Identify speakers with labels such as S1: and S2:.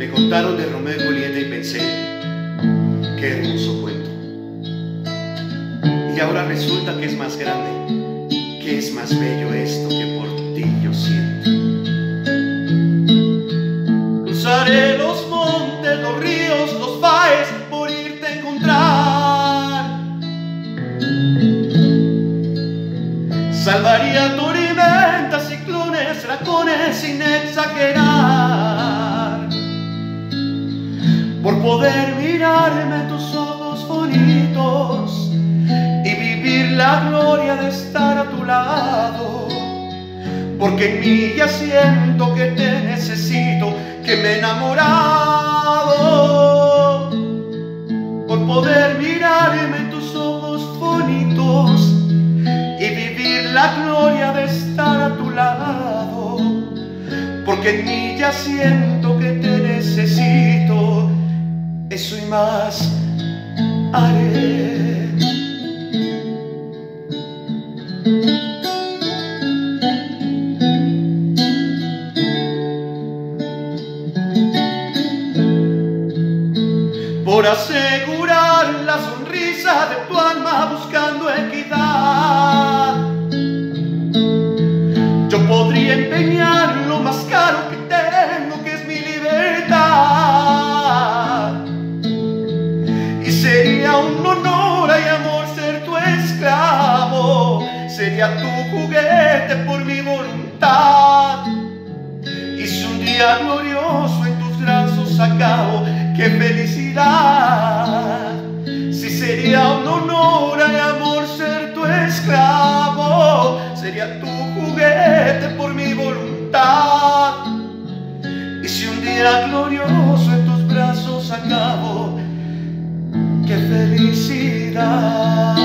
S1: Me contaron de Romeo y Julieta y pensé, qué hermoso cuento. Y ahora resulta que es más grande, que es más bello esto que por ti yo siento. Cruzaré los montes, los ríos, los valles por irte a encontrar. Salvaría tormentas, ciclones, dragones sin. Tus ojos bonitos y vivir la gloria de estar a tu lado. Porque en mí ya siento que te necesito, que me he enamorado. Por poder mirarme tus ojos bonitos y vivir la gloria de estar a tu lado. Porque en mí ya siento que te necesito, eso y más haré. por asegurar la sonrisa de tu alma buscando equidad. Yo podría empeñar sería un honor y amor ser tu esclavo, sería tu juguete por mi voluntad. Y si un día glorioso en tus brazos acabo, qué felicidad. Si sería un honor y amor ser tu esclavo, sería tu juguete por mi voluntad. Y si un día glorioso en tus brazos acabo, 계시다